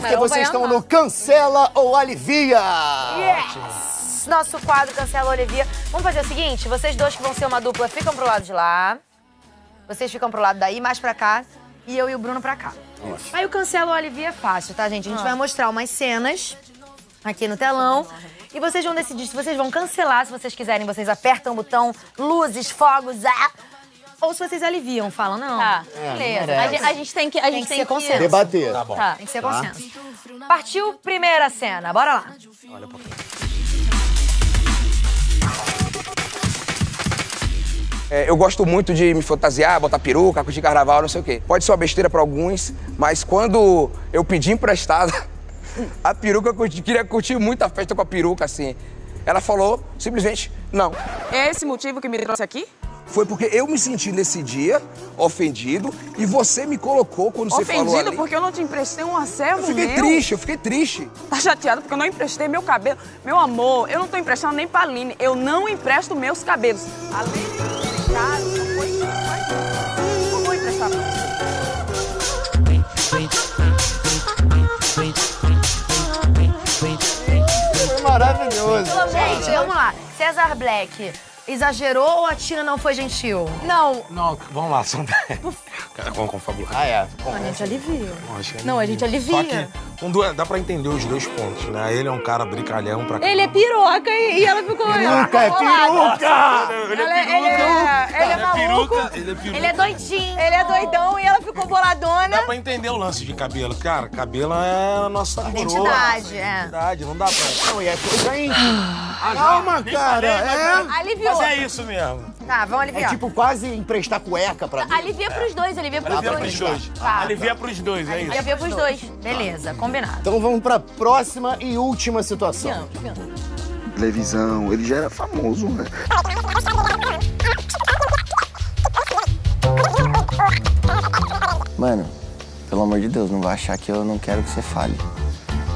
porque vocês estão no Cancela ou Alivia. Yes! Nosso quadro Cancela ou Alivia. Vamos fazer o seguinte, vocês dois que vão ser uma dupla ficam pro lado de lá. Vocês ficam pro lado daí, mais pra cá. E eu e o Bruno pra cá. Aí o Cancela ou Alivia é fácil, tá, gente? A gente vai mostrar umas cenas aqui no telão. E vocês vão decidir se vocês vão cancelar, se vocês quiserem, vocês apertam o botão, luzes, fogos, ah! Ou se vocês aliviam, falam, não. Tá. beleza. A gente, a gente tem que. A Tem gente que tem ser que. Debater. Tá bom. Tá. Tem que ser consenso. Partiu primeira cena, bora lá. É, eu gosto muito de me fantasiar, botar peruca, curtir carnaval, não sei o quê. Pode ser uma besteira pra alguns, mas quando eu pedi emprestada, a peruca, eu curti- queria curtir muito a festa com a peruca, assim. Ela falou simplesmente não. É esse motivo que me trouxe aqui? Foi porque eu me senti nesse dia ofendido e você me colocou quando você falou Ofendido porque eu não te emprestei um acervo Eu fiquei meu? triste, eu fiquei triste. Tá chateado porque eu não emprestei meu cabelo? Meu amor, eu não tô emprestando nem pra Aline. Eu não empresto meus cabelos. Além de emprestar, não foi Eu vou emprestar pra você. Maravilhoso. Gente, vamos lá. César Black, exagerou ou a Tina não foi gentil? Não, Não, vamos lá, Sandra. Cara, vamos confabular. Ah, é. Bom, a gente alivia. Que Não, a gente alivia. Só que duas- dá pra entender os dois pontos, né? Ele é um cara brincalhão pra Ele é piroca e, e ela ficou. Peruca, é peruca! Ele é- ele é, ele é maluco. peruca, ele é peruca. Ele é doidinho. Ele é doidão e ela ficou boladona. Dá pra entender o lance de cabelo. Cara, cabelo é a nossa coroa. Identidade, é. Identidade, não dá pra... Não, e é coisa íntima. Calma, cara. É, Aliviou. Mas é isso mesmo. Tá, vamos é aliviar. tipo quase emprestar cueca pra mim. Alivia pros dois, alivia pros Alivia dois. pros dois. Tá. Alivia pros dois, é isso. Alivia pros dois. Beleza, combinado. Então vamos pra próxima e última situação. televisão, ele já era famoso, né? Mano, pelo amor de Deus, não vai achar que eu não quero que você fale.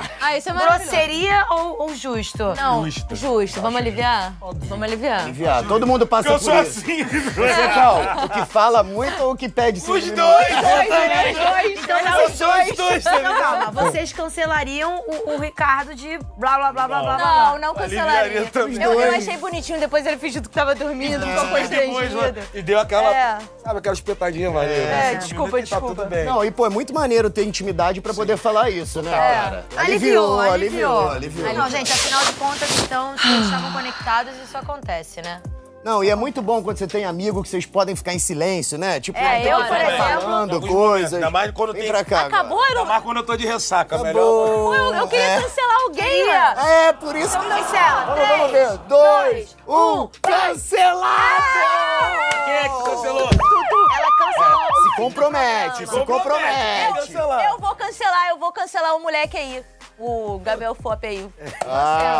Bye. Ah, isso é maravilhoso. Grosseria ou, ou justo? Não, justo. Vamos aliviar? Vamos aliviar? Viado, todo mundo passa Eu por sou isso. assim. Você, Cal, o que fala muito ou o que pede cinco Os minutos? dois. Então, Eu sou os dois Então, também. calma, vocês cancelariam o, o Ricardo de blá blá blá blá blá blá. Não, não cancelaria. também. Eu, eu achei bonitinho, depois ele fingiu que tava dormindo, ficou constrangido. e deu aquela, É. sabe, aquela espetadinha maneira. É, Cinco desculpa, e Tá desculpa. tudo bem. Não, e pô, é muito maneiro ter intimidade pra poder falar isso, né, cara? Aliviou, aliviou. aliviou. Não, gente, afinal de contas, então, se eles estavam conectados, isso acontece, né? Não, e é muito bom quando você tem amigo que vocês podem ficar em silêncio, né? Tipo, É, tem eu, que por exemplo- falando coisas. ainda mais quando Vem tem- pra cá. Acabou, eu Ainda não... mais quando eu tô de ressaca, melhor. Acabou. eu, eu queria cancelar alguém, né? agora. É, por isso Então que... cancela. Vamos, vamos Três, ver. Dois, um, cancelado! Quem é que cancelou? Ela cancelou. Se compromete, se compromete. Eu vou cancelar, eu vou cancelar o moleque aí. O Gabriel Fop aí. Ah,